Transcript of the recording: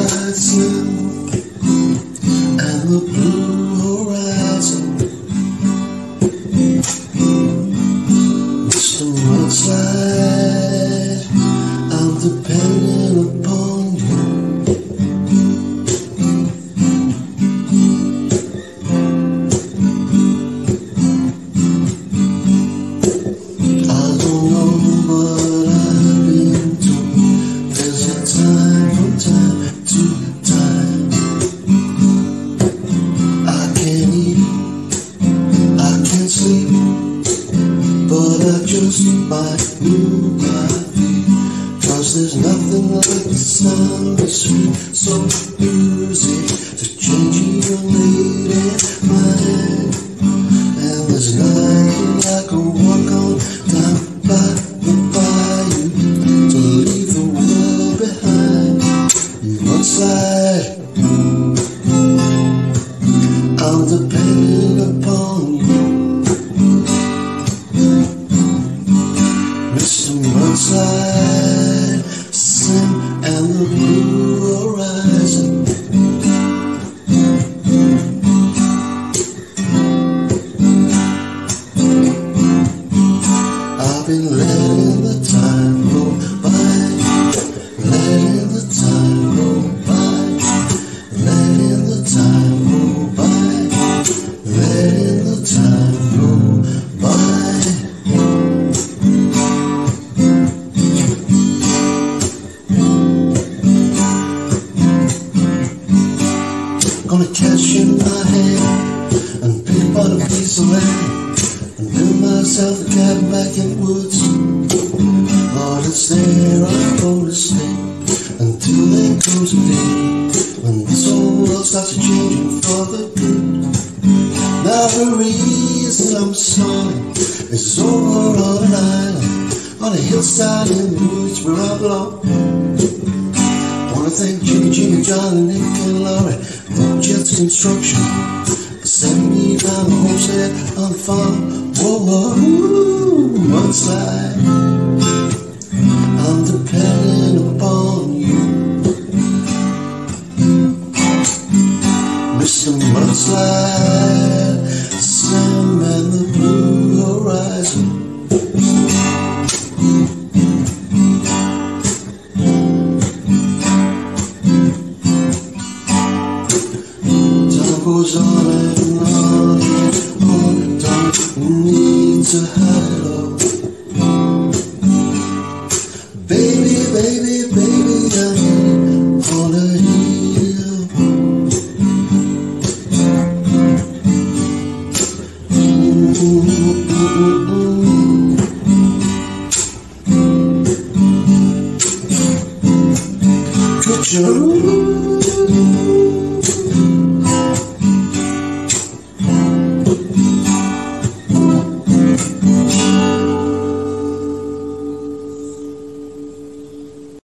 loves you and the blue horizon. Mr. Roadside. Move my feet. Cause there's nothing like the sound of sweet soul music to change your lady mind. And there's nothing like a walk on down by the bayou to leave the world behind. One side, I'm depending Mr. Mudslide, land and build myself a cabin back in the woods. Lord, it's there I'm gonna stay until there comes a day when this whole world starts changing for the good. Now the reason I'm smiling is over on an island on a hillside in the woods where I belong. Wanna thank Jimmy, Jimmy, John, and Nick and Laurie, Jets Construction, for sending on the farm. Whoa, whoa, ooh, one side. I'm depending upon you. Mr. Mudslide, Slim and the Blue Horizon. Time goes on and Picture